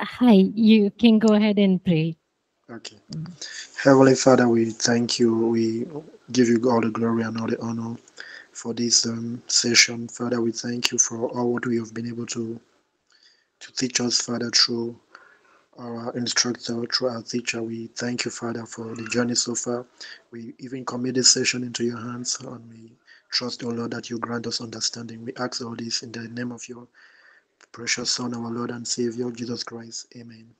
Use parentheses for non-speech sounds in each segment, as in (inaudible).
Hi, you can go ahead and pray. Okay. Heavenly Father, we thank you. We give you all the glory and all the honor for this um, session. Father, we thank you for all what we have been able to to teach us, Father, through our instructor, through our teacher. We thank you, Father, for the journey so far. We even commit this session into your hands and we trust, oh Lord, that you grant us understanding. We ask all this in the name of your precious Son, our Lord and Savior, Jesus Christ. Amen.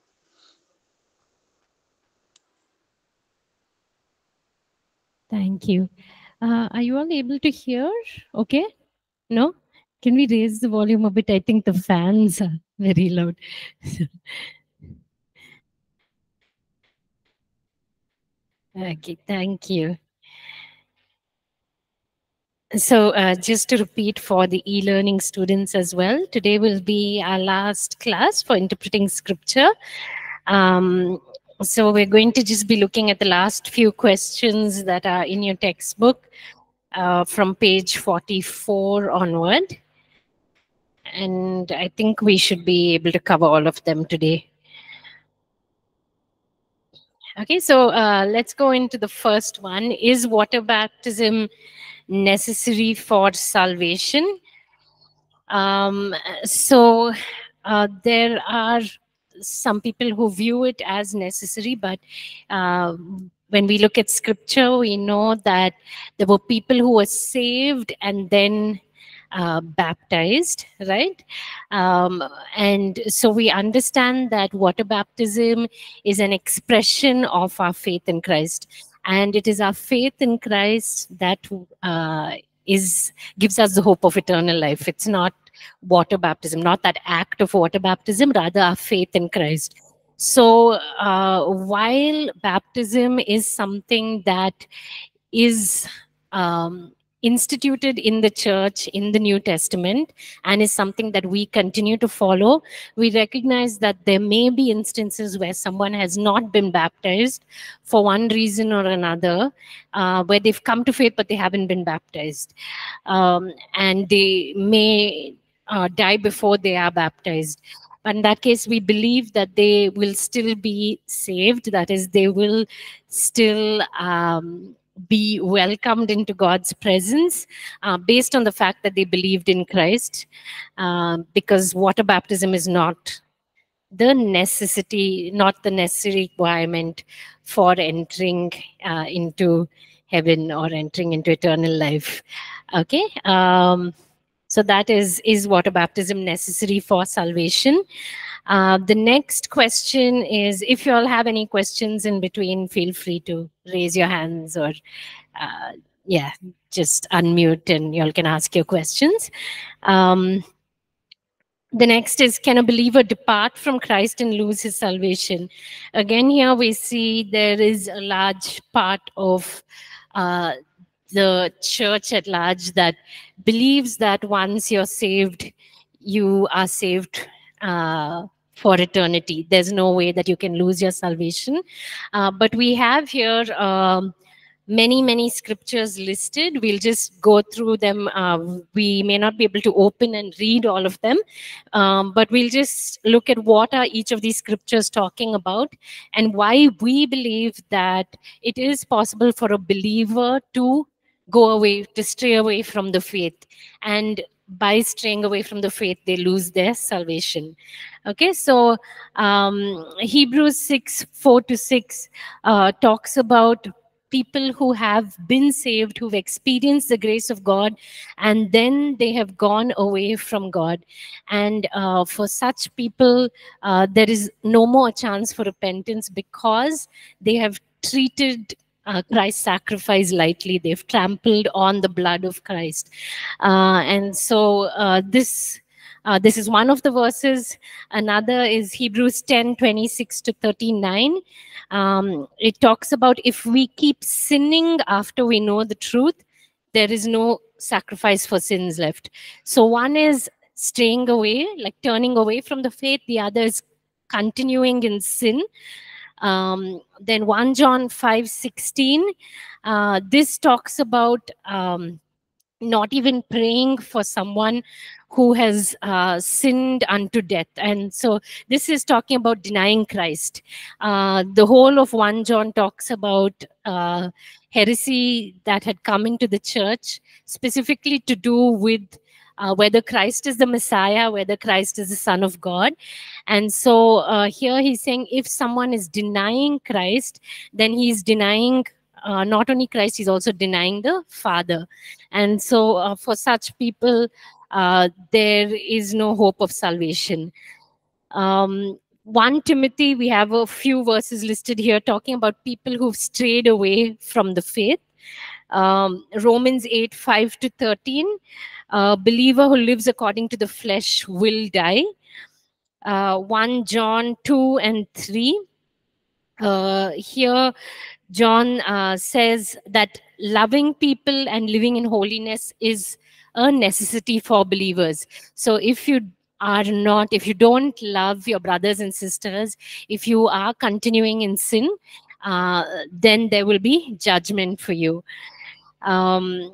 Thank you. Uh, are you all able to hear? Okay? No? Can we raise the volume a bit? I think the fans are very loud. (laughs) okay, thank you. So uh, just to repeat for the e-learning students as well, today will be our last class for interpreting scripture. Um, so we're going to just be looking at the last few questions that are in your textbook uh, from page 44 onward. And I think we should be able to cover all of them today. Okay, so uh, let's go into the first one. Is water baptism necessary for salvation. Um, so uh, there are some people who view it as necessary, but uh, when we look at scripture, we know that there were people who were saved and then uh, baptized, right? Um, and so we understand that water baptism is an expression of our faith in Christ and it is our faith in christ that uh, is gives us the hope of eternal life. It's not water baptism not that act of water baptism rather our faith in christ. So uh, while baptism is something that is um, instituted in the church in the New Testament and is something that we continue to follow, we recognize that there may be instances where someone has not been baptized for one reason or another, uh, where they've come to faith but they haven't been baptized. Um, and they may uh, die before they are baptized. In that case, we believe that they will still be saved. That is, they will still um, be welcomed into God's presence uh, based on the fact that they believed in Christ, uh, because water baptism is not the necessity, not the necessary requirement for entering uh, into heaven or entering into eternal life. Okay. Um, so that is is water baptism necessary for salvation? Uh, the next question is, if you all have any questions in between, feel free to raise your hands or, uh, yeah, just unmute and you all can ask your questions. Um, the next is, can a believer depart from Christ and lose his salvation? Again, here we see there is a large part of uh, the church at large that believes that once you're saved, you are saved uh, for eternity. There's no way that you can lose your salvation. Uh, but we have here um, many, many scriptures listed. We'll just go through them. Uh, we may not be able to open and read all of them, um, but we'll just look at what are each of these scriptures talking about and why we believe that it is possible for a believer to go away, to stray away from the faith. And by straying away from the faith, they lose their salvation. Okay, so um, Hebrews 6 4 to 6 uh, talks about people who have been saved, who've experienced the grace of God, and then they have gone away from God. And uh, for such people, uh, there is no more chance for repentance because they have treated uh, Christ's sacrifice lightly. They've trampled on the blood of Christ. Uh, and so uh, this uh, this is one of the verses. Another is Hebrews 10, 26 to 39. Um, it talks about if we keep sinning after we know the truth, there is no sacrifice for sins left. So one is straying away, like turning away from the faith. The other is continuing in sin. Um, then 1 John 5 16, uh, this talks about um, not even praying for someone who has uh, sinned unto death. And so this is talking about denying Christ. Uh, the whole of 1 John talks about uh, heresy that had come into the church, specifically to do with uh, whether Christ is the Messiah, whether Christ is the Son of God. And so uh, here he's saying if someone is denying Christ, then he's denying uh, not only Christ, he's also denying the Father. And so, uh, for such people, uh, there is no hope of salvation. Um, 1 Timothy, we have a few verses listed here talking about people who've strayed away from the faith. Um, Romans 8 5 to 13, a believer who lives according to the flesh will die. Uh, 1 John 2 and 3. Uh, here, John uh, says that loving people and living in holiness is a necessity for believers. So if you are not, if you don't love your brothers and sisters, if you are continuing in sin, uh, then there will be judgment for you. Um,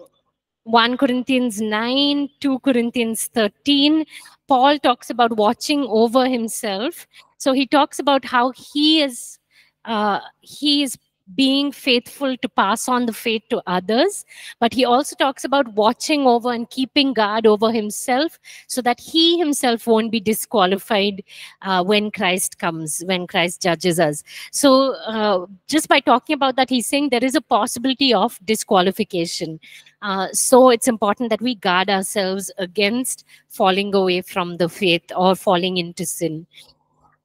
1 Corinthians 9, 2 Corinthians 13, Paul talks about watching over himself. So he talks about how he is uh, he is being faithful to pass on the faith to others, but he also talks about watching over and keeping guard over himself so that he himself won't be disqualified uh, when Christ comes, when Christ judges us. So, uh, just by talking about that, he's saying there is a possibility of disqualification. Uh, so, it's important that we guard ourselves against falling away from the faith or falling into sin.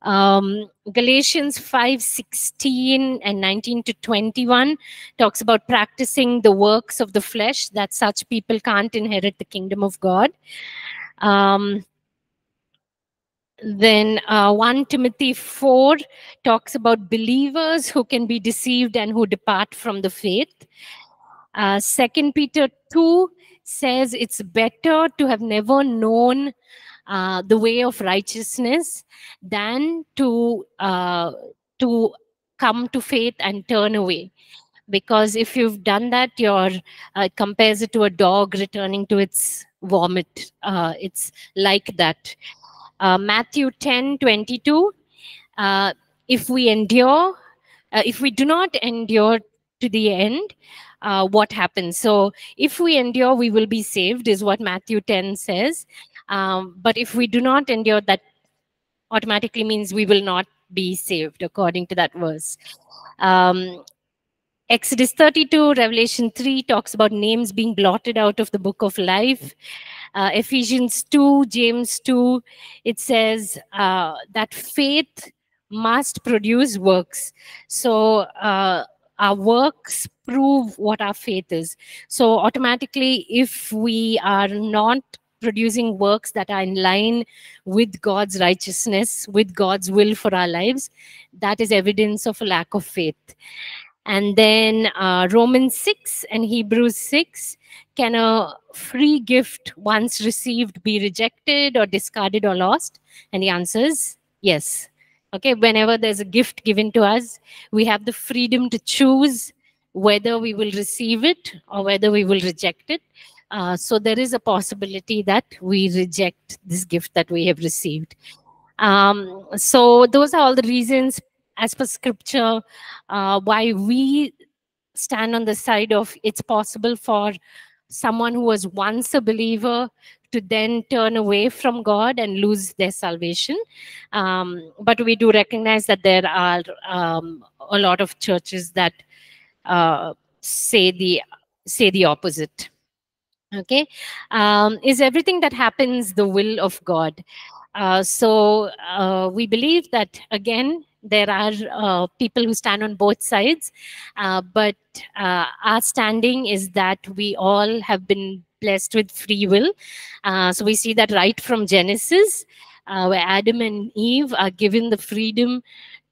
Um, Galatians 5 16 and 19 to 21 talks about practicing the works of the flesh, that such people can't inherit the kingdom of God. Um, then uh, 1 Timothy 4 talks about believers who can be deceived and who depart from the faith. Uh, 2 Peter 2 says it's better to have never known uh, the way of righteousness than to uh, to come to faith and turn away. Because if you've done that you're uh, compares it to a dog returning to its vomit uh, it's like that. Uh, matthew 10 22 uh, if we endure if we do not endure to the end uh, what happens? So if we endure we will be saved is what matthew 10 says um, but if we do not endure, that automatically means we will not be saved, according to that verse. Um, Exodus 32, Revelation 3 talks about names being blotted out of the book of life. Uh, Ephesians 2, James 2, it says uh, that faith must produce works. So uh, our works prove what our faith is. So automatically, if we are not producing works that are in line with God's righteousness, with God's will for our lives, that is evidence of a lack of faith. And then uh, Romans 6 and Hebrews 6 can a free gift once received be rejected or discarded or lost? And the answer is yes. Okay, whenever there's a gift given to us, we have the freedom to choose whether we will receive it or whether we will reject it. Uh, so there is a possibility that we reject this gift that we have received. Um, so those are all the reasons, as per scripture, uh, why we stand on the side of it's possible for someone who was once a believer to then turn away from God and lose their salvation. Um, but we do recognize that there are um, a lot of churches that uh, say the say the opposite okay? Um, is everything that happens the will of god? Uh, so uh, we believe that again there are uh, people who stand on both sides uh, but uh, our standing is that we all have been blessed with free will. Uh, so we see that right from genesis where adam and eve are given the freedom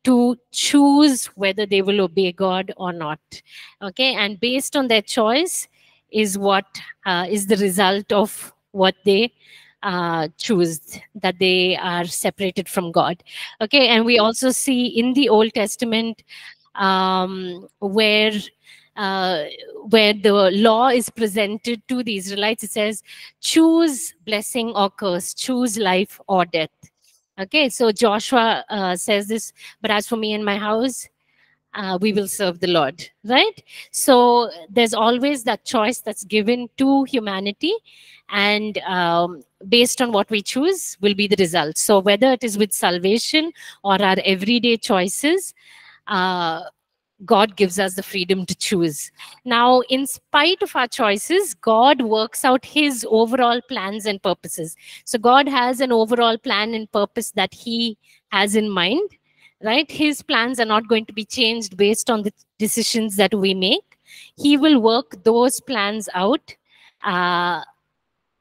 to choose whether they will obey god or not. Okay? And based on their choice is what uh, is the result of what they uh, choose that they are separated from god okay and we also see in the old testament um, where uh, where the law is presented to the Israelites. It says, choose blessing or curse, choose life or death. Okay, so Joshua uh, says this, but as for me and my house, uh, we will serve the Lord, right? So there's always that choice that's given to humanity, and um, based on what we choose will be the result. So whether it is with salvation or our everyday choices, uh, God gives us the freedom to choose. Now, in spite of our choices, God works out his overall plans and purposes. So, God has an overall plan and purpose that he has in mind, right? His plans are not going to be changed based on the decisions that we make. He will work those plans out uh,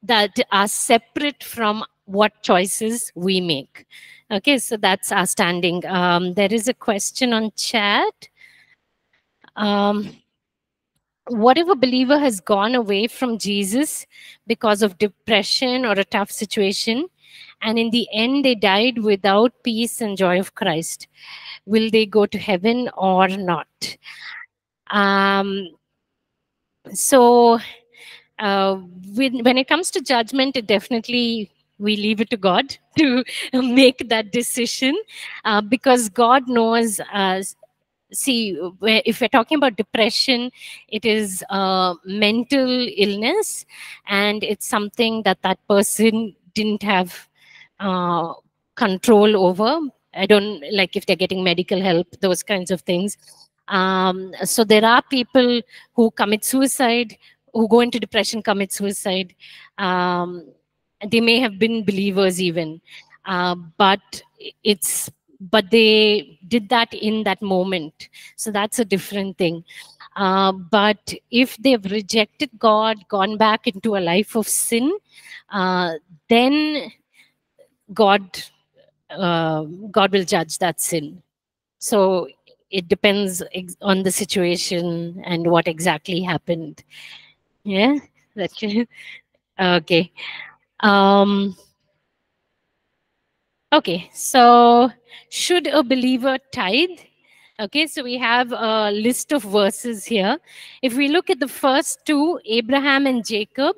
that are separate from what choices we make. Okay, so that's our standing. Um, there is a question on chat. Um, what if a believer has gone away from Jesus because of depression or a tough situation, and in the end they died without peace and joy of Christ? Will they go to heaven or not? Um, so, uh, when, when it comes to judgment, it definitely we leave it to God (laughs) to make that decision uh, because God knows uh, see if we're talking about depression it is a mental illness and it's something that that person didn't have uh, control over i don't like if they're getting medical help those kinds of things um, so there are people who commit suicide who go into depression commit suicide um, they may have been believers even uh, but it's but they did that in that moment. So that's a different thing. Uh, but if they've rejected God, gone back into a life of sin, uh, then God, uh, God will judge that sin. So it depends on the situation and what exactly happened. Yeah, that's (laughs) okay. Um, Okay, so should a believer tithe? Okay, so we have a list of verses here. If we look at the first two, Abraham and Jacob,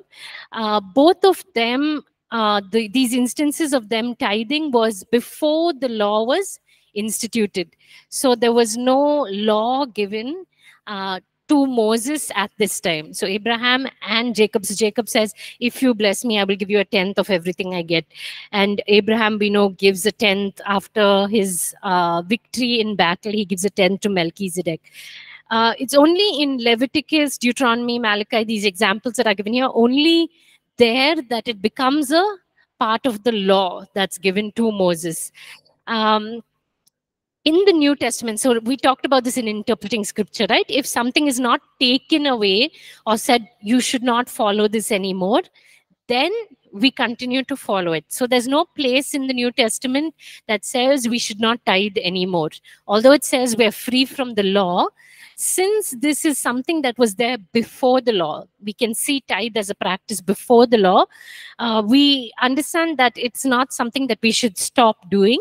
uh, both of them, uh, the, these instances of them tithing was before the law was instituted. So there was no law given uh, to Moses at this time. So Abraham and Jacob. So Jacob says, if you bless me, I will give you a tenth of everything I get. And Abraham, we know, gives a tenth after his uh, victory in battle. He gives a tenth to Melchizedek. Uh, it's only in Leviticus, Deuteronomy, Malachi, these examples that are given here, only there that it becomes a part of the law that's given to Moses. Um, in the New Testament, so we talked about this in interpreting scripture, right? If something is not taken away or said, you should not follow this anymore, then we continue to follow it. So there's no place in the New Testament that says we should not tithe anymore. Although it says we're free from the law, since this is something that was there before the law, we can see tithe as a practice before the law. Uh, we understand that it's not something that we should stop doing.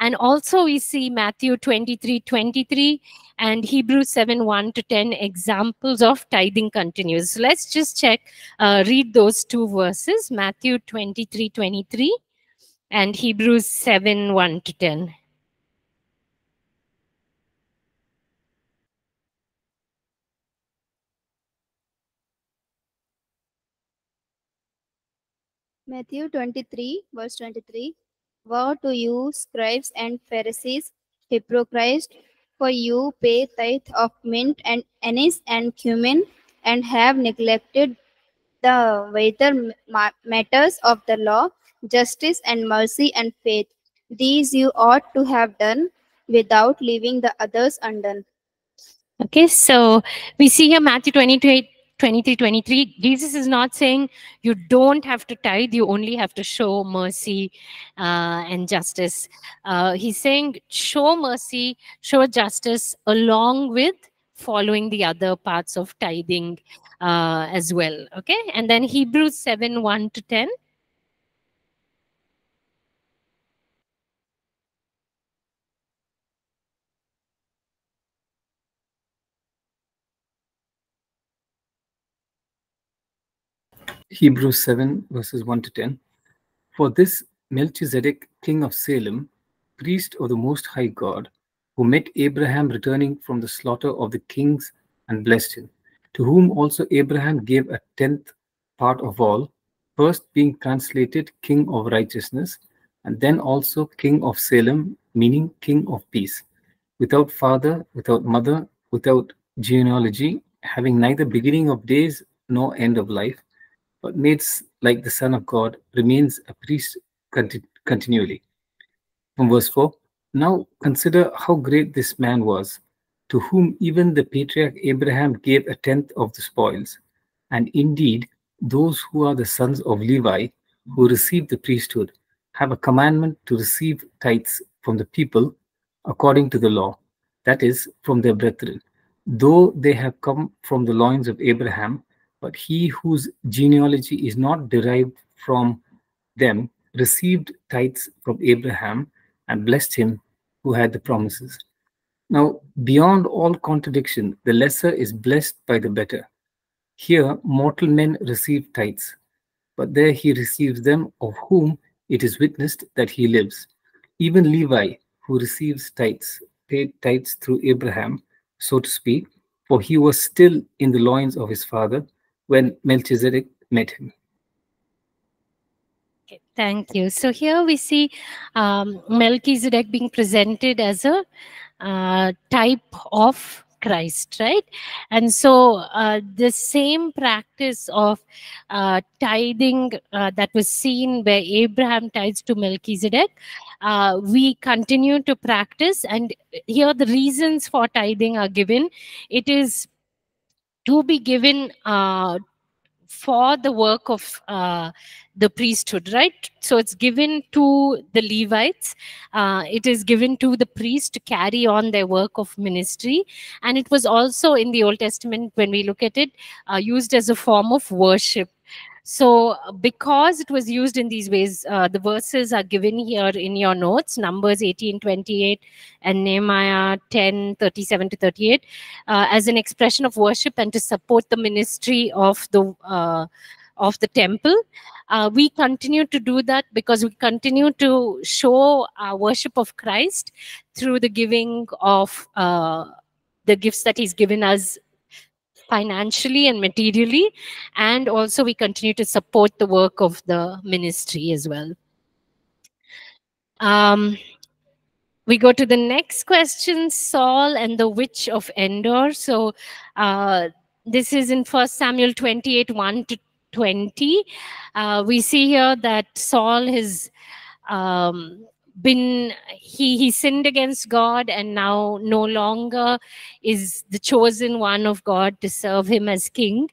And also we see Matthew 23, 23 and Hebrews 7, 1 to 10 examples of tithing continues. So let's just check, uh, read those two verses, Matthew 23, 23 and Hebrews 7, 1 to 10. Matthew 23, verse 23. Woe to you, scribes and Pharisees, hypocrites, for you pay tithe of mint and anise and cumin, and have neglected the weightier matters of the law, justice and mercy and faith. These you ought to have done without leaving the others undone. Okay, so we see here Matthew 28 23 23 jesus is not saying you don't have to tithe you only have to show mercy uh, and justice. Uh, he's saying show mercy show justice along with following the other parts of tithing uh, as well okay? And then hebrews 7 1 to 10 Hebrews 7, verses 1 to 10. For this Melchizedek, king of Salem, priest of the Most High God, who met Abraham returning from the slaughter of the kings and blessed him, to whom also Abraham gave a tenth part of all, first being translated king of righteousness, and then also king of Salem, meaning king of peace, without father, without mother, without genealogy, having neither beginning of days nor end of life, but like the Son of God, remains a priest conti- continually. From verse 4 Now consider how great this man was, to whom even the patriarch Abraham gave a tenth of the spoils. And indeed, those who are the sons of Levi, who receive the priesthood, have a commandment to receive tithes from the people according to the law, that is, from their brethren, though they have come from the loins of Abraham, but he whose genealogy is not derived from them received tithes from Abraham and blessed him who had the promises. Now, beyond all contradiction, the lesser is blessed by the better. Here, mortal men receive tithes, but there he receives them of whom it is witnessed that he lives. Even Levi, who receives tithes, paid tithes through Abraham, so to speak, for he was still in the loins of his father when Melchizedek met him. Okay, thank you. So here we see um, Melchizedek being presented as a uh, type of Christ, right? And so uh, the same practice of uh, tithing uh, that was seen where Abraham tithes to Melchizedek, uh, we continue to practice. And here the reasons for tithing are given. It is to be given uh, for the work of uh, the priesthood, right? So it's given to the Levites, uh, it is given to the priest to carry on their work of ministry. And it was also in the Old Testament, when we look at it, uh, used as a form of worship. So, because it was used in these ways, uh, the verses are given here in your notes Numbers 18 28 and Nehemiah 10 37 to 38 uh, as an expression of worship and to support the ministry of the uh, of the temple. Uh, we continue to do that because we continue to show our worship of Christ through the giving of uh, the gifts that He's given us financially and materially. And also, we continue to support the work of the ministry as well. Um, we go to the next question Saul and the witch of Endor. So, uh, this is in First Samuel 28 1 to 20. Uh, we see here that Saul has um, been he he sinned against god and now no longer is the chosen one of god to serve him as king.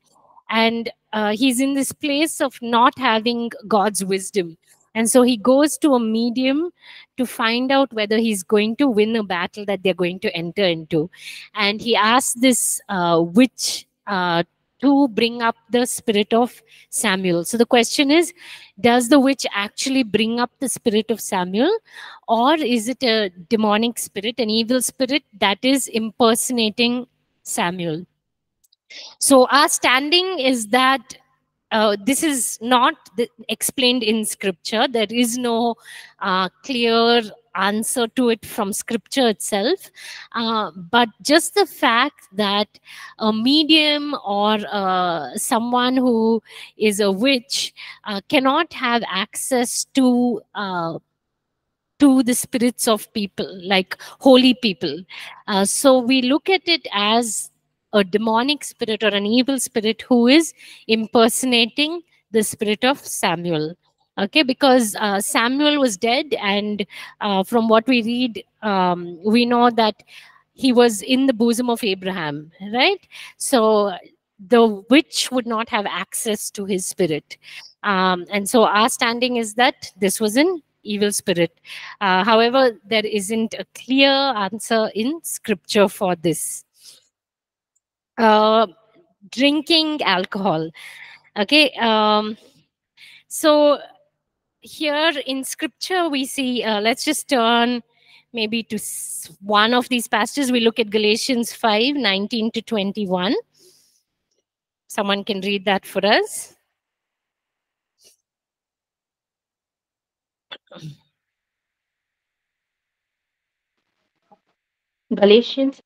And uh, he's in this place of not having god's wisdom. And so he goes to a medium to find out whether he's going to win a battle that they're going to enter into. And he asks this uh, witch uh, to bring up the spirit of Samuel. So the question is Does the witch actually bring up the spirit of Samuel, or is it a demonic spirit, an evil spirit that is impersonating Samuel? So our standing is that uh, this is not the, explained in scripture. There is no uh, clear answer to it from scripture itself. Uh, but just the fact that a medium or uh, someone who is a witch uh, cannot have access to uh, to the spirits of people like holy people uh, so we look at it as a demonic spirit or an evil spirit who is impersonating the spirit of samuel okay because uh, samuel was dead and uh, from what we read um, we know that he was in the bosom of abraham right? So the witch would not have access to his spirit. Um, and so our standing is that this was an evil spirit. Uh, however there isn't a clear answer in scripture for this. Uh, drinking alcohol. Okay um, so here in scripture we see uh, let's just turn maybe to one of these passages. We look at galatians 5 19 to 21 someone can read that for us. Galatians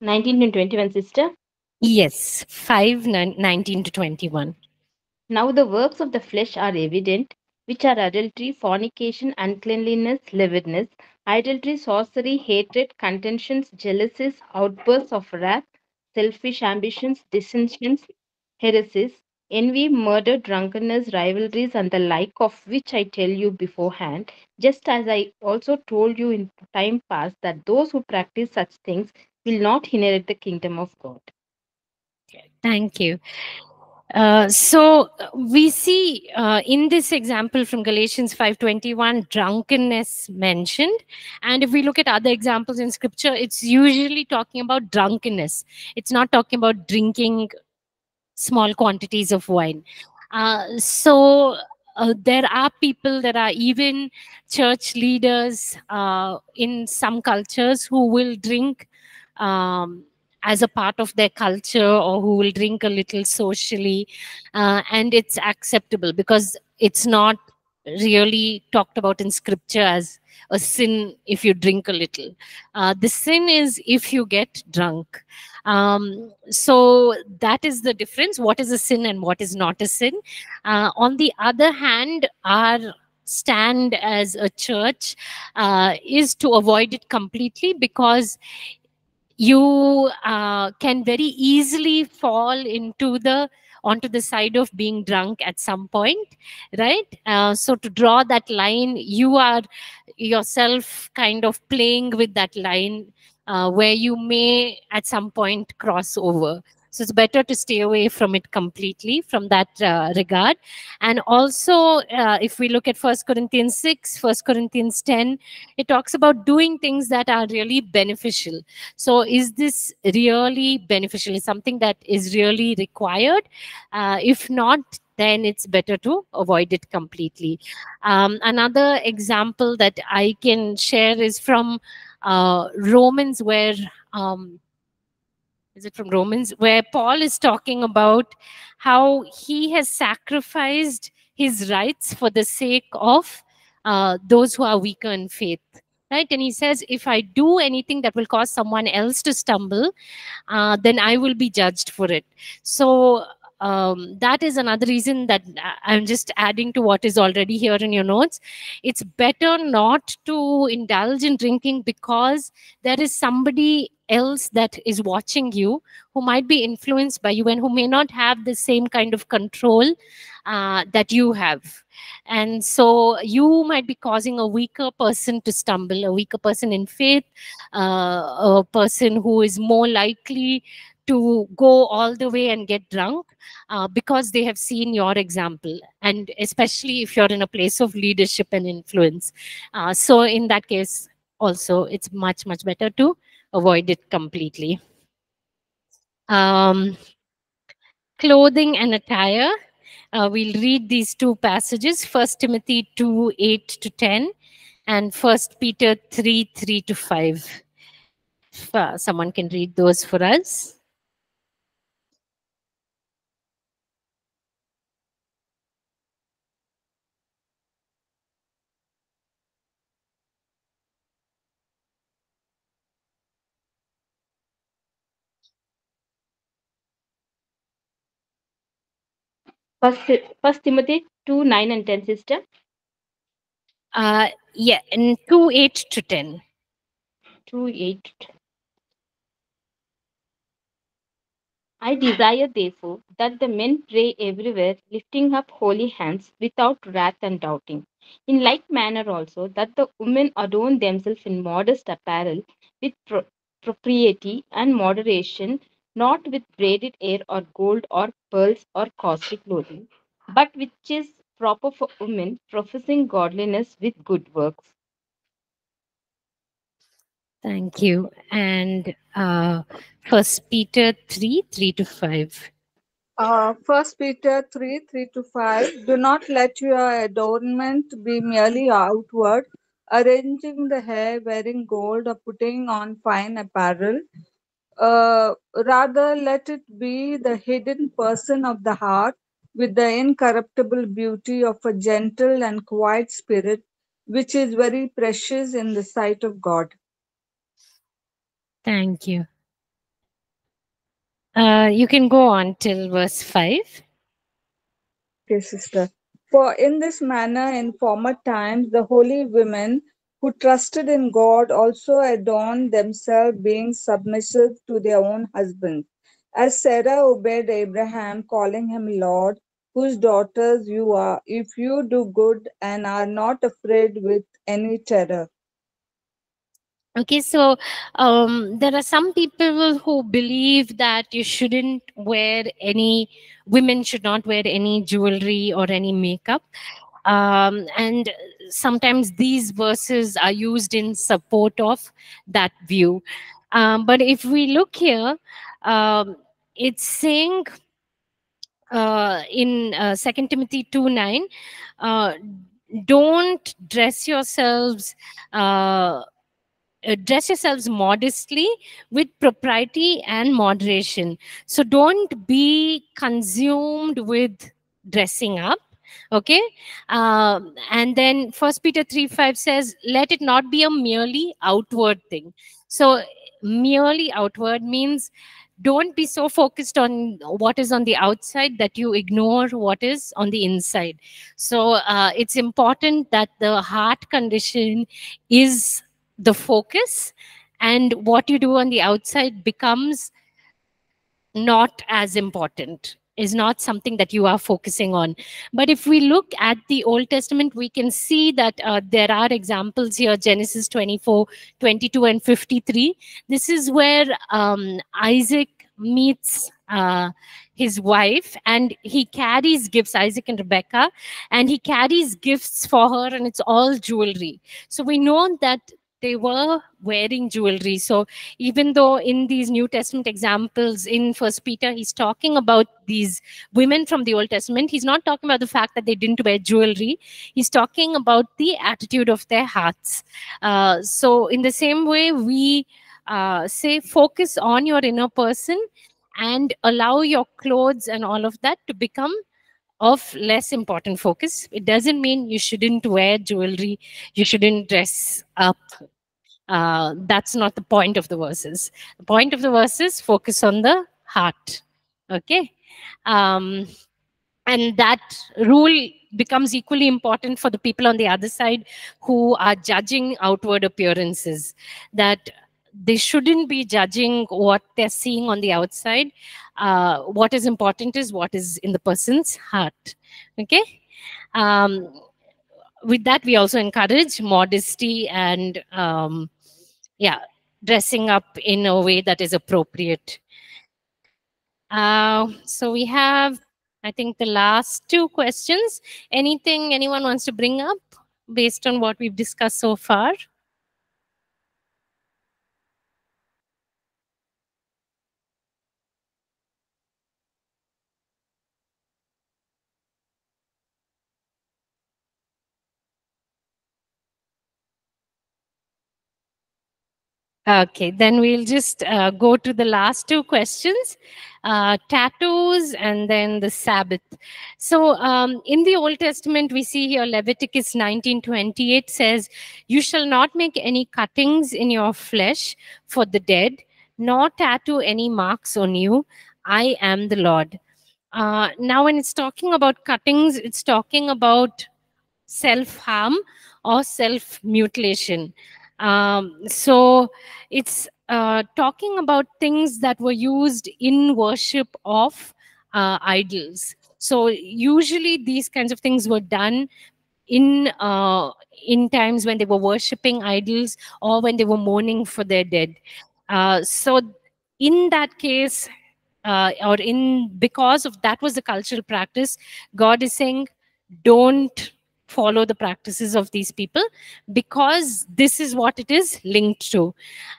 19 to 21 sister? Yes 5 19 to 21 now the works of the flesh are evident, which are adultery, fornication, uncleanliness, lewdness, idolatry, sorcery, hatred, contentions, jealousies, outbursts of wrath, selfish ambitions, dissensions, heresies, envy, murder, drunkenness, rivalries, and the like of which I tell you beforehand, just as I also told you in time past, that those who practice such things will not inherit the kingdom of God. Thank you. Uh, so we see uh, in this example from Galatians 5:21 drunkenness mentioned. And if we look at other examples in scripture it's usually talking about drunkenness. It's not talking about drinking small quantities of wine. Uh, so uh, there are people there are even church leaders uh, in some cultures who will drink um, as a part of their culture or who will drink a little socially uh, and it's acceptable because it's not really talked about in scripture as a sin if you drink a little. Uh, the sin is if you get drunk. Um, so that is the difference what is a sin and what is not a sin. Uh, on the other hand our stand as a church uh, is to avoid it completely because you uh, can very easily fall into the onto the side of being drunk at some point right? Uh, so to draw that line you are yourself kind of playing with that line uh, where you may at some point cross over so it's better to stay away from it completely from that uh, regard. And also uh, if we look at first corinthians 6 first corinthians 10 it talks about doing things that are really beneficial. So is this really beneficial? Is something that is really required? Uh, if not then it's better to avoid it completely. Um, another example that i can share is from uh, romans where um, is it from Romans, where Paul is talking about how he has sacrificed his rights for the sake of uh, those who are weaker in faith. Right? And he says, if I do anything that will cause someone else to stumble, uh, then I will be judged for it. So um, that is another reason that I'm just adding to what is already here in your notes. It's better not to indulge in drinking because there is somebody else that is watching you who might be influenced by you and who may not have the same kind of control uh, that you have. And so you might be causing a weaker person to stumble a weaker person in faith uh, a person who is more likely to go all the way and get drunk uh, because they have seen your example. And especially if you're in a place of leadership and influence. Uh, so in that case also it's much much better to avoid it completely. Um, clothing and attire. Uh, we'll read these two passages, First Timothy 2, 8 to 10, and First Peter 3, 3 to 5. If uh, someone can read those for us. First, First Timothy 2, 9 and 10, sister. Uh, yeah, and 2, 8 to 10. 2, 8. I desire, therefore, that the men pray everywhere, lifting up holy hands without wrath and doubting. In like manner also, that the women adorn themselves in modest apparel, with pro- propriety and moderation, not with braided hair or gold or pearls or costly clothing, but which is proper for women, professing godliness with good works. Thank you. And uh, First Peter 3, 3 to 5. Uh, First Peter 3 3 to 5. Do not let your adornment be merely outward, arranging the hair, wearing gold, or putting on fine apparel. Uh, rather, let it be the hidden person of the heart, with the incorruptible beauty of a gentle and quiet spirit, which is very precious in the sight of God. Thank you. Uh, you can go on till verse 5. Okay, sister. For in this manner, in former times, the holy women who trusted in God also adorned themselves, being submissive to their own husbands. As Sarah obeyed Abraham, calling him Lord, whose daughters you are, if you do good and are not afraid with any terror. Okay, so um, there are some people who believe that you shouldn't wear any, women should not wear any jewelry or any makeup. Um, and sometimes these verses are used in support of that view. Um, but if we look here, um, it's saying uh, in uh, 2 Timothy 2 9, uh, don't dress yourselves. Uh, uh, dress yourselves modestly with propriety and moderation so don't be consumed with dressing up okay? Um, and then first peter 3 5 says let it not be a merely outward thing. So merely outward means don't be so focused on what is on the outside that you ignore what is on the inside. So uh, it's important that the heart condition is the focus and what you do on the outside becomes not as important is not something that you are focusing on. But if we look at the old testament we can see that uh, there are examples here genesis 24 22 and 53 this is where um, isaac meets uh, his wife and he carries gifts isaac and rebecca and he carries gifts for her and it's all jewelry. So we know that they were wearing jewelry. So even though in these New Testament examples in First Peter, he's talking about these women from the Old Testament, he's not talking about the fact that they didn't wear jewelry. He's talking about the attitude of their hearts. Uh, so in the same way, we uh, say focus on your inner person and allow your clothes and all of that to become of less important focus. It doesn't mean you shouldn't wear jewelry, you shouldn't dress up. Uh, that's not the point of the verses. The point of the verses focus on the heart. Okay. Um, and that rule becomes equally important for the people on the other side who are judging outward appearances that they shouldn't be judging what they're seeing on the outside uh, what is important is what is in the person's heart okay um, with that we also encourage modesty and um, yeah dressing up in a way that is appropriate. Uh, so we have i think the last two questions. Anything anyone wants to bring up based on what we've discussed so far Okay, then we'll just uh, go to the last two questions, uh, tattoos and then the Sabbath. So um, in the Old Testament, we see here Leviticus 19:28 says, "You shall not make any cuttings in your flesh for the dead, nor tattoo any marks on you. I am the Lord." Uh, now, when it's talking about cuttings, it's talking about self harm or self mutilation. Um, so it's uh, talking about things that were used in worship of uh, idols. So usually these kinds of things were done in uh, in times when they were worshipping idols or when they were mourning for their dead. Uh, so in that case, uh, or in because of that was the cultural practice, God is saying, don't follow the practices of these people because this is what it is linked to.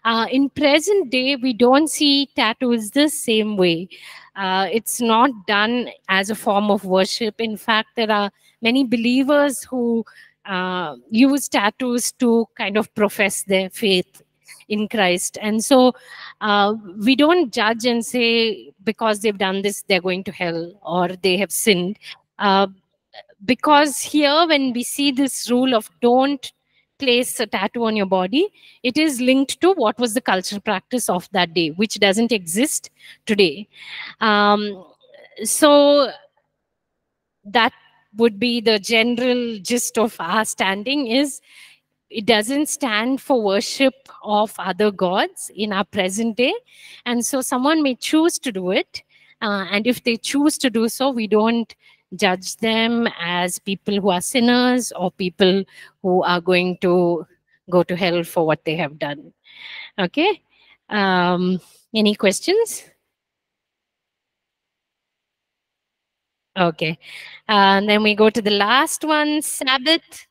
Uh, in present day, we don't see tattoos the same way. Uh, it's not done as a form of worship. In fact, there are many believers who uh, use tattoos to kind of profess their faith in Christ. And so uh, we don't judge and say because they've done this, they're going to hell or they have sinned. Uh, because here, when we see this rule of don't place a tattoo on your body, it is linked to what was the cultural practice of that day, which doesn't exist today. Um, so that would be the general gist of our standing is it doesn't stand for worship of other gods in our present day and so someone may choose to do it uh, and if they choose to do so we don't judge them as people who are sinners or people who are going to go to hell for what they have done. Okay? Um, any questions? Okay. Uh, and then we go to the last one sabbath.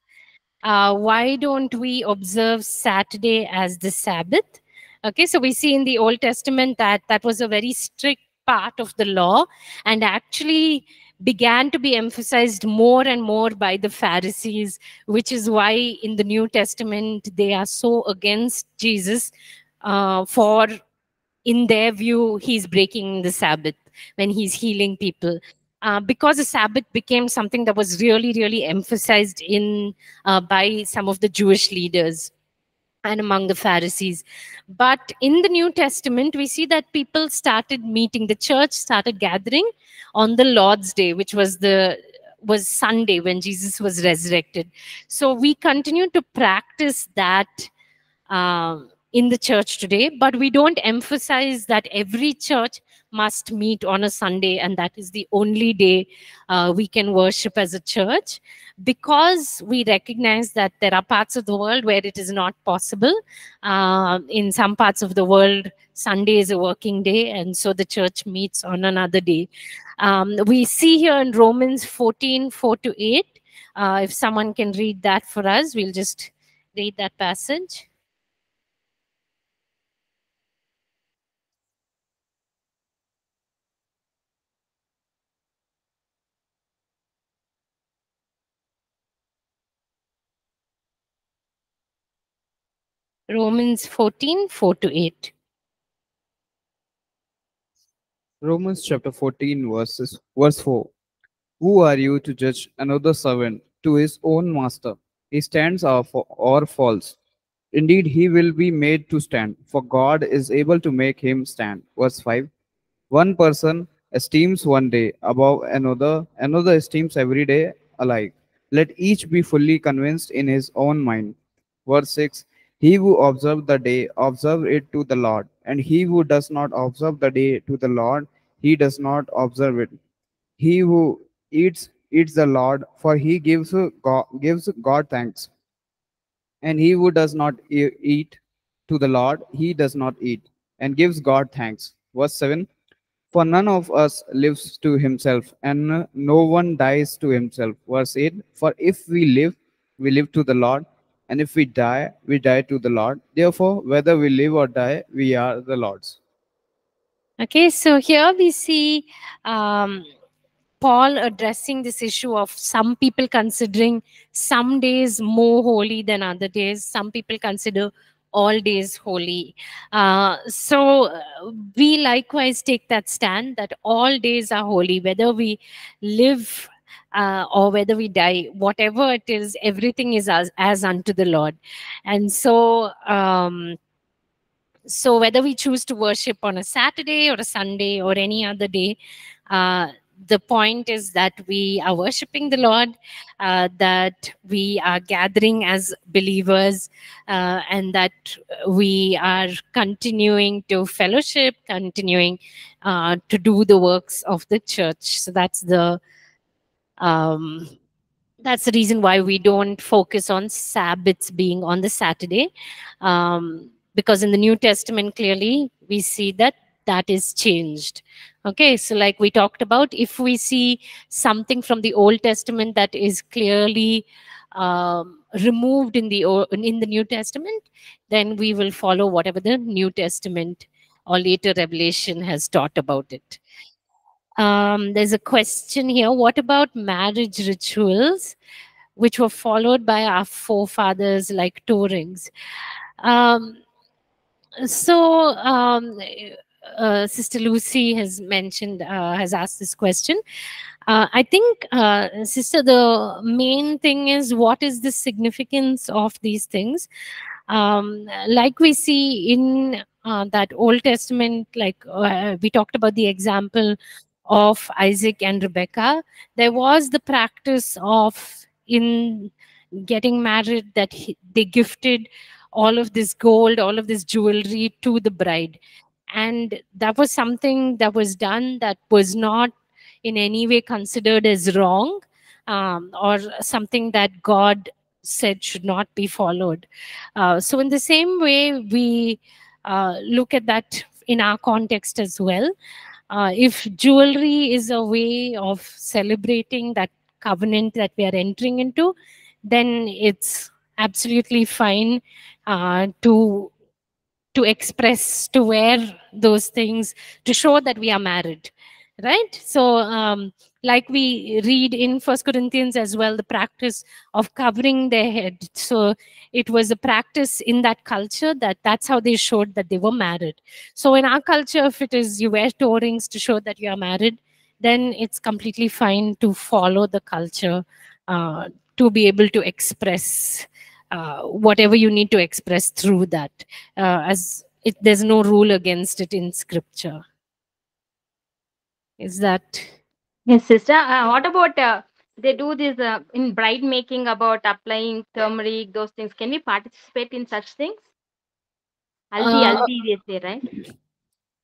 Uh, why don't we observe Saturday as the Sabbath? Okay, so we see in the Old Testament that that was a very strict part of the law and actually began to be emphasized more and more by the Pharisees, which is why in the New Testament they are so against Jesus uh, for, in their view, he's breaking the Sabbath when he's healing people. Uh, because the Sabbath became something that was really, really emphasized in uh, by some of the Jewish leaders and among the Pharisees. But in the New Testament, we see that people started meeting. The church started gathering on the Lord's Day, which was the was Sunday when Jesus was resurrected. So we continue to practice that. Uh, in the church today, but we don't emphasize that every church must meet on a Sunday and that is the only day uh, we can worship as a church because we recognize that there are parts of the world where it is not possible. Uh, in some parts of the world, Sunday is a working day, and so the church meets on another day. Um, we see here in Romans 14 4 to 8. Uh, if someone can read that for us, we'll just read that passage. Romans 14, 4 to 8. Romans chapter 14, verses, verse 4. Who are you to judge another servant to his own master? He stands or, or falls. Indeed, he will be made to stand, for God is able to make him stand. Verse 5. One person esteems one day above another, another esteems every day alike. Let each be fully convinced in his own mind. Verse 6 he who observes the day, observe it to the Lord, and he who does not observe the day to the Lord, he does not observe it. He who eats, eats the Lord, for he gives God, gives God thanks. And he who does not eat to the Lord, he does not eat, and gives God thanks. Verse 7 For none of us lives to himself, and no one dies to himself. Verse 8 For if we live, we live to the Lord and if we die, we die to the Lord. Therefore, whether we live or die, we are the Lord's. Okay, so here we see um, Paul addressing this issue of some people considering some days more holy than other days. Some people consider all days holy. Uh, so uh, we likewise take that stand that all days are holy, whether we live uh, or whether we die, whatever it is, everything is as, as unto the Lord. And so, um, so whether we choose to worship on a Saturday or a Sunday or any other day, uh, the point is that we are worshiping the Lord, uh, that we are gathering as believers, uh, and that we are continuing to fellowship, continuing uh, to do the works of the church. So that's the um, that's the reason why we don't focus on Sabbaths being on the Saturday. Um, because in the New Testament, clearly, we see that that is changed. Okay, so like we talked about, if we see something from the Old Testament that is clearly um, removed in the in the New Testament, then we will follow whatever the New Testament or later Revelation has taught about it. Um, there's a question here. What about marriage rituals, which were followed by our forefathers, like Toe rings? Um, so um, uh, Sister Lucy has mentioned, uh, has asked this question. Uh, I think, uh, Sister, the main thing is what is the significance of these things? Um, like we see in uh, that Old Testament, like uh, we talked about the example of Isaac and Rebecca, there was the practice of in getting married that he, they gifted all of this gold, all of this jewelry to the bride. And that was something that was done that was not in any way considered as wrong um, or something that God said should not be followed. Uh, so, in the same way, we uh, look at that in our context as well. Uh, if jewelry is a way of celebrating that covenant that we are entering into, then it's absolutely fine uh, to to express to wear those things to show that we are married right? So um, like we read in first corinthians as well the practice of covering their head. So it was a practice in that culture that that's how they showed that they were married. So in our culture if it is you wear toe rings to show that you are married then it's completely fine to follow the culture uh, to be able to express uh, whatever you need to express through that uh, as it, there's no rule against it in scripture. Is that Yes, sister. Uh, what about uh, they do this uh, in bride making about applying turmeric, those things? Can we participate in such things? Haldi, Uh, haldi, they say, right?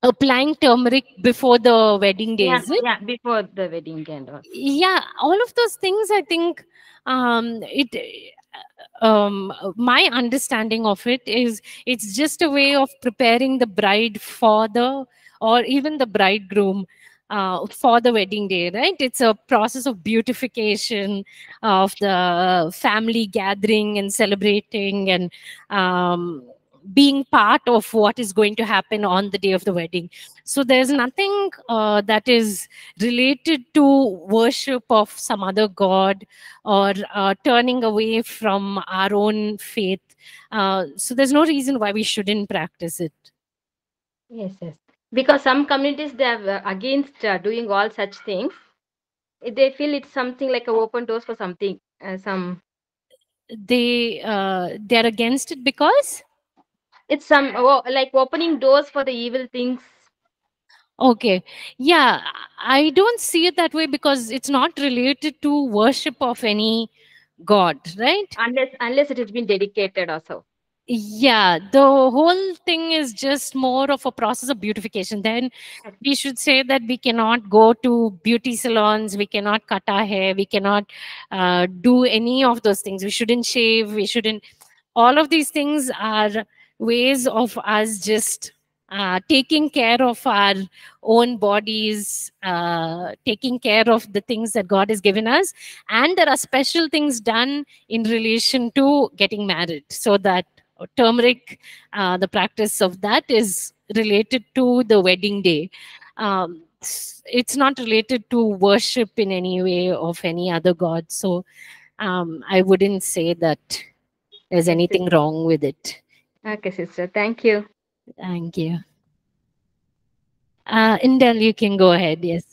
applying turmeric before the wedding day Yeah, is it yeah, before the wedding and all. yeah all of those things i think um it um my understanding of it is it's just a way of preparing the bride for the or even the bridegroom uh, for the wedding day right? It's a process of beautification of the family gathering and celebrating and um, being part of what is going to happen on the day of the wedding. So there's nothing uh, that is related to worship of some other god or uh, turning away from our own faith. Uh, so there's no reason why we shouldn't practice it. Yes, yes. Because some communities they are uh, against uh, doing all such things. They feel it's something like a open doors for something. Uh, some they uh, they're against it because it's some oh, like opening doors for the evil things. okay yeah i don't see it that way because it's not related to worship of any god right Unless unless it has been dedicated also. Yeah the whole thing is just more of a process of beautification then we should say that we cannot go to beauty salons we cannot cut our hair we cannot uh, do any of those things we shouldn't shave we shouldn't all of these things are ways of us just uh, taking care of our own bodies, uh, taking care of the things that God has given us. And there are special things done in relation to getting married. So that turmeric, uh, the practice of that is related to the wedding day. Um, it's not related to worship in any way of any other god. So um, I wouldn't say that there's anything wrong with it. Okay, sister. Thank you. Thank you. Uh, Indel, you can go ahead. Yes.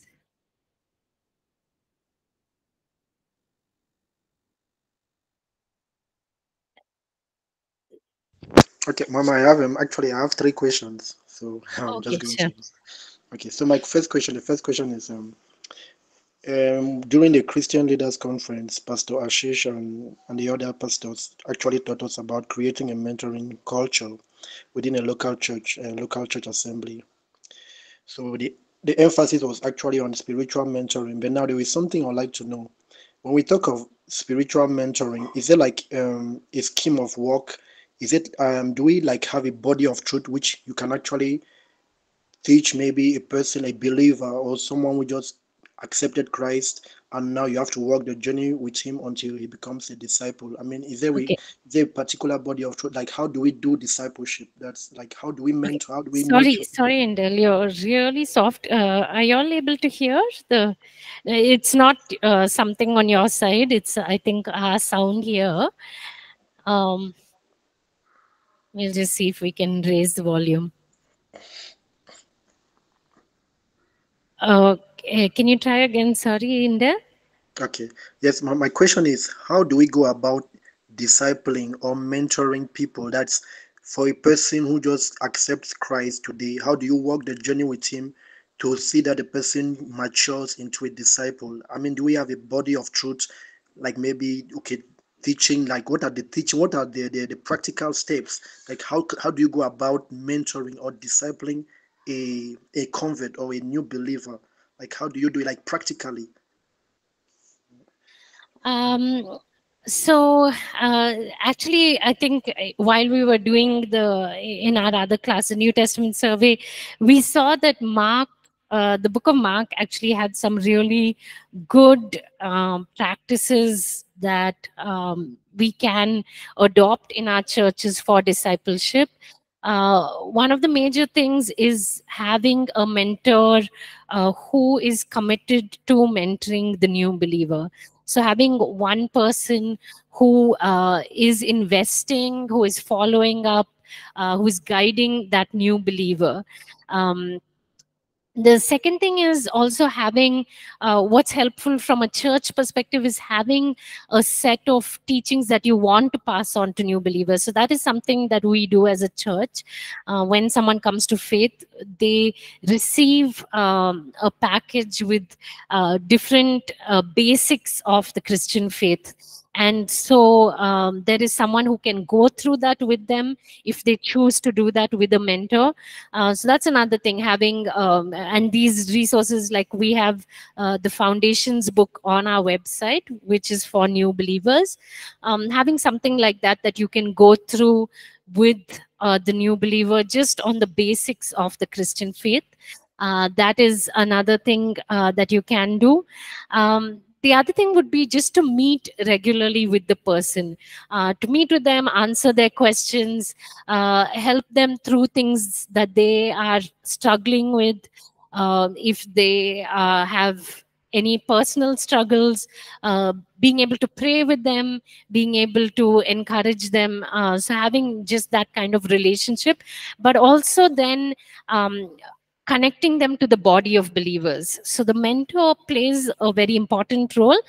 Okay, Mama, I have um, actually I have three questions, so (laughs) I'm Okay, just going sure. to. Okay, so my first question, the first question is um, um during the Christian Leaders Conference, Pastor Ashish and, and the other pastors actually taught us about creating a mentoring culture within a local church, a local church assembly. So the the emphasis was actually on spiritual mentoring, but now there is something I'd like to know. When we talk of spiritual mentoring, is it like um, a scheme of work? Is it um, do we like have a body of truth which you can actually teach maybe a person, a believer, or someone who just accepted Christ, and now you have to walk the journey with him until he becomes a disciple. I mean, is there we Okay. is there a particular body of truth? Like, how do we do discipleship? That's like, how do we mentor? How do we Sorry, nurture? sorry, Indel, you're really soft. Uh, are you all able to hear the? It's not uh, something on your side. It's I think our sound here. Um, We'll just see if we can raise the volume. Okay, can you try again? Sorry, Inda. Okay. Yes, my, my question is how do we go about discipling or mentoring people? That's for a person who just accepts Christ today. How do you walk the journey with him to see that the person matures into a disciple? I mean, do we have a body of truth, like maybe okay, teaching, like what are the teaching, what are the, the, the practical steps? Like how how do you go about mentoring or discipling a a convert or a new believer? Like how do you do it like practically? Um, so uh, actually, I think uh, while we were doing the in our other class, the New Testament survey, we saw that Mark, uh, the book of Mark, actually had some really good um, practices that um, we can adopt in our churches for discipleship. Uh, one of the major things is having a mentor uh, who is committed to mentoring the new believer. So having one person who uh, is investing, who is following up, uh, who is guiding that new believer. Um, the second thing is also having uh, what's helpful from a church perspective is having a set of teachings that you want to pass on to new believers. So that is something that we do as a church. Uh, when someone comes to faith they receive um, a package with uh, different uh, basics of the christian faith and so um, there is someone who can go through that with them if they choose to do that with a mentor. Uh, so that's another thing having um, and these resources like we have uh, the foundations book on our website which is for new believers. Um, having something like that that you can go through with uh, the new believer just on the basics of the christian faith. Uh, that is another thing uh, that you can do. Um, the other thing would be just to meet regularly with the person uh, to meet with them answer their questions uh, help them through things that they are struggling with uh, if they uh, have any personal struggles uh, being able to pray with them being able to encourage them uh, so having just that kind of relationship. But also then um, connecting them to the body of believers. So the mentor plays a very important role.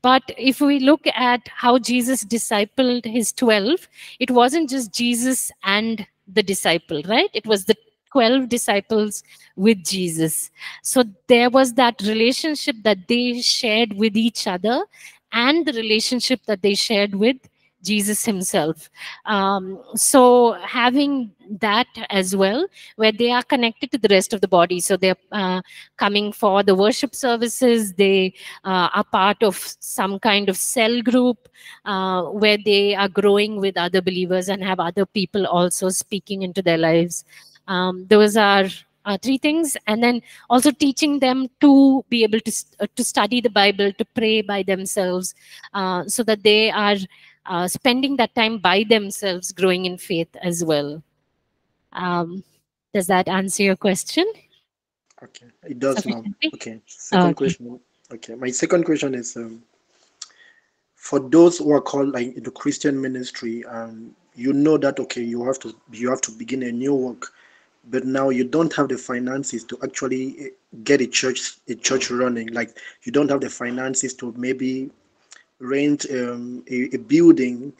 But if we look at how Jesus discipled his 12, it wasn't just Jesus and the disciple, right? It was the 12 disciples with Jesus. So there was that relationship that they shared with each other and the relationship that they shared with Jesus himself. Um, so having that as well, where they are connected to the rest of the body. So they're uh, coming for the worship services. They uh, are part of some kind of cell group uh, where they are growing with other believers and have other people also speaking into their lives. Um, those are uh, three things and then also teaching them to be able to uh, to study the bible to pray by themselves uh, so that they are uh, spending that time by themselves growing in faith as well um, does that answer your question Okay, it does now. Okay, second Okay. question. Okay, my second question is um, for those who are called like into Christian ministry, um, you know that okay, you have to you have to begin a new work, but now you don't have the finances to actually eh, get a church a church running. Like you don't have the finances to maybe rent um, a, a building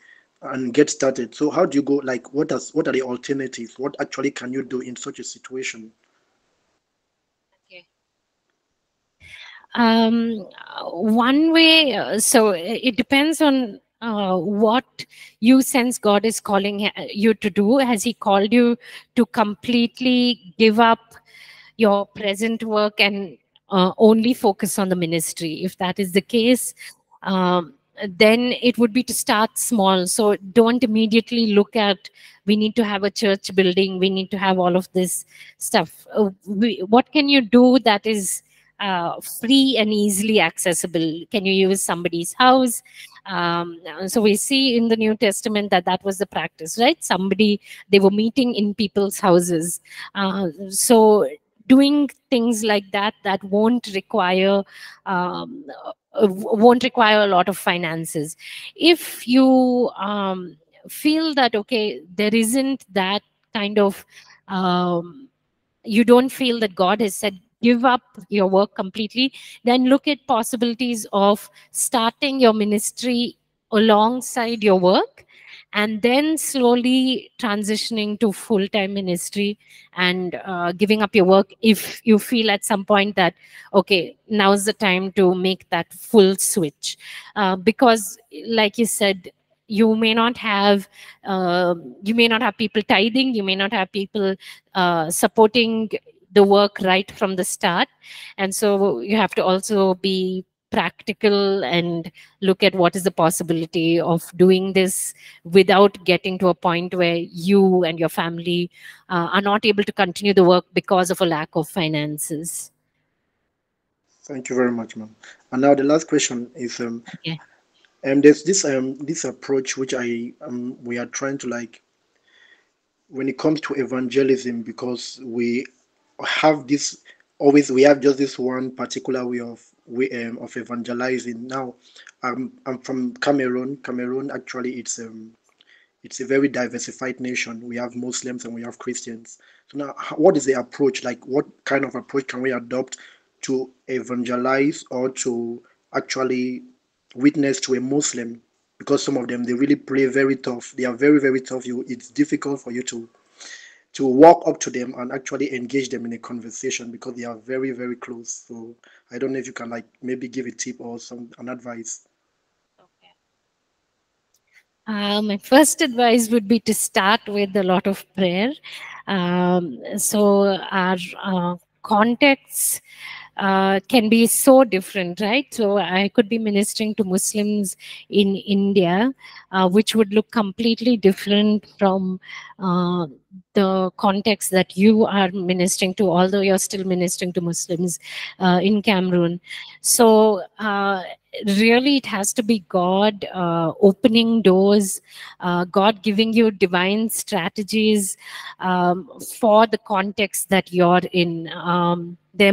and get started. So how do you go? Like what does what are the alternatives? What actually can you do in such a situation? um, one way uh, so it depends on uh, what you sense god is calling you to do has he called you to completely give up your present work and uh, only focus on the ministry if that is the case um, then it would be to start small so don't immediately look at we need to have a church building we need to have all of this stuff uh, we, what can you do that is uh, free and easily accessible. Can you use somebody's house? Um, so we see in the New Testament that that was the practice, right? Somebody they were meeting in people's houses. Uh, so doing things like that that won't require um, uh, won't require a lot of finances. If you um, feel that okay there isn't that kind of um, you don't feel that god has said give up your work completely then look at possibilities of starting your ministry alongside your work and then slowly transitioning to full-time ministry and uh, giving up your work if you feel at some point that okay now's the time to make that full switch. Uh, because like you said you may not have uh, you may not have people tithing you may not have people uh, supporting the work right from the start. And so you have to also be practical and look at what is the possibility of doing this without getting to a point where you and your family uh, are not able to continue the work because of a lack of finances Thank you very much, ma'am. And now the last question is um, Okay. um there's this um this approach which I um we are trying to like when it comes to evangelism because we have this always we have just this one particular way of way um, of evangelizing. Now, um, I'm from Cameroon. Cameroon actually it's um it's a very diversified nation. We have Muslims and we have Christians. So now, what is the approach? Like, what kind of approach can we adopt to evangelize or to actually witness to a Muslim? Because some of them they really play very tough. They are very very tough. You, it's difficult for you to to walk up to them and actually engage them in a conversation because they are very very close. So I don't know if you can like maybe give a tip or some an advice. Uh, my first advice would be to start with a lot of prayer. Um, so our uh, contexts uh, can be so different, right? So I could be ministering to Muslims in India, uh, which would look completely different from uh, the context that you are ministering to, although you're still ministering to Muslims uh, in Cameroon. So uh, really, it has to be God uh, opening doors, uh, God giving you divine strategies um, for the context that you're in. Um, there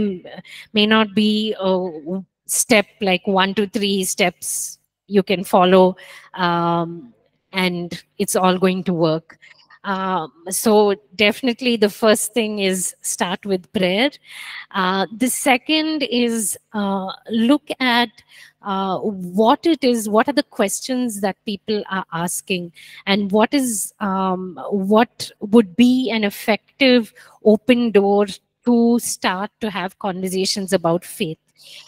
may not be a step like one to three steps you can follow, um, and it's all going to work. Um, so definitely the first thing is start with prayer. Uh, the second is uh, look at uh, what it is, what are the questions that people are asking, and what is um, what would be an effective open door to start to have conversations about faith.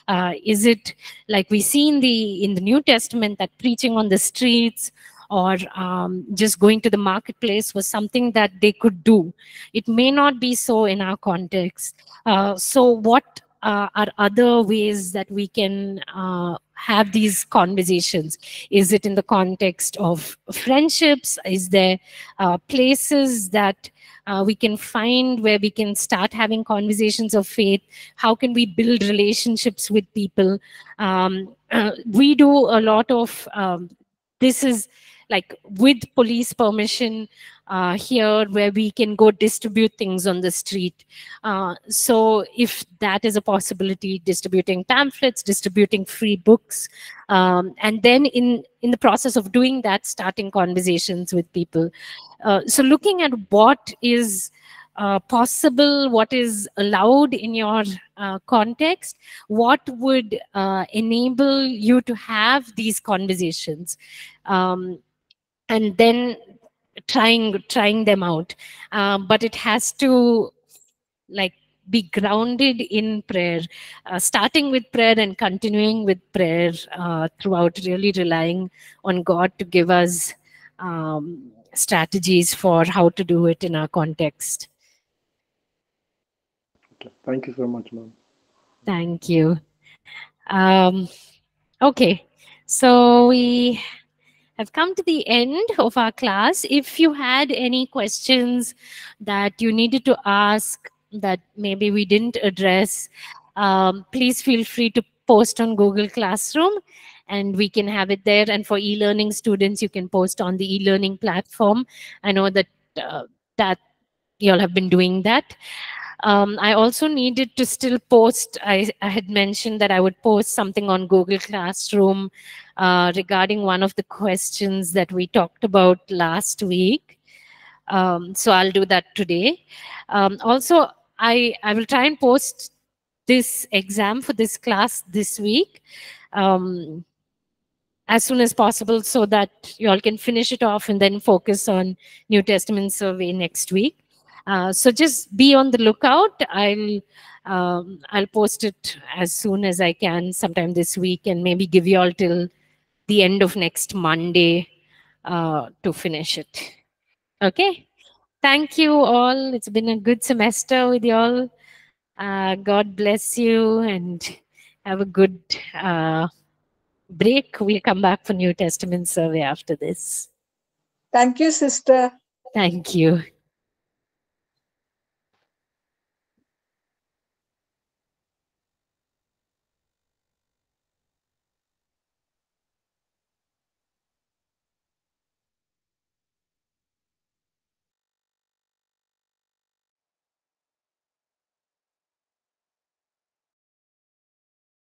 Uh, is it like we see in the in the New Testament that preaching on the streets or um, just going to the marketplace was something that they could do. It may not be so in our context. Uh, so, what uh, are other ways that we can uh, have these conversations? Is it in the context of friendships? Is there uh, places that uh, we can find where we can start having conversations of faith? How can we build relationships with people? Um, we do a lot of um, this is like with police permission uh, here where we can go distribute things on the street. Uh, so if that is a possibility, distributing pamphlets, distributing free books, um, and then in, in the process of doing that, starting conversations with people. Uh, so looking at what is uh, possible, what is allowed in your uh, context, what would uh, enable you to have these conversations. Um, and then trying trying them out um, but it has to like be grounded in prayer uh, starting with prayer and continuing with prayer uh, throughout really relying on god to give us um, strategies for how to do it in our context Okay. Thank you so much, ma'am. thank you um, okay so we have come to the end of our class. If you had any questions that you needed to ask that maybe we didn't address, um, please feel free to post on Google Classroom and we can have it there. And for e-learning students, you can post on the e-learning platform. I know that uh, that you all have been doing that. Um, I also needed to still post, I, I had mentioned that I would post something on Google Classroom uh, regarding one of the questions that we talked about last week. Um, so I'll do that today. Um, also, I, I will try and post this exam for this class this week um, as soon as possible so that you all can finish it off and then focus on New Testament survey next week. Uh, so just be on the lookout. I'll um, I'll post it as soon as I can sometime this week and maybe give you all till the end of next Monday uh, to finish it. Okay. Thank you all. It's been a good semester with you all. Uh, God bless you and have a good uh, break. We'll come back for New Testament survey after this. Thank you, sister. Thank you.